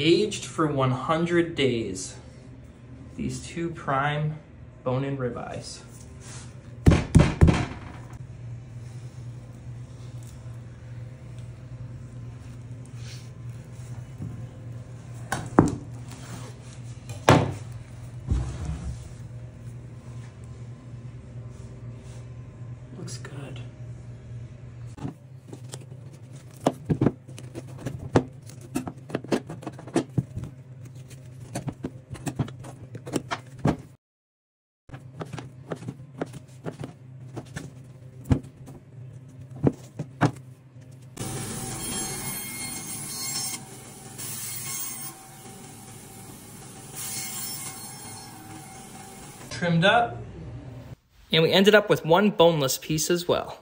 Aged for 100 days. These two prime bone-in ribeyes. Looks good. Trimmed up. And we ended up with one boneless piece as well.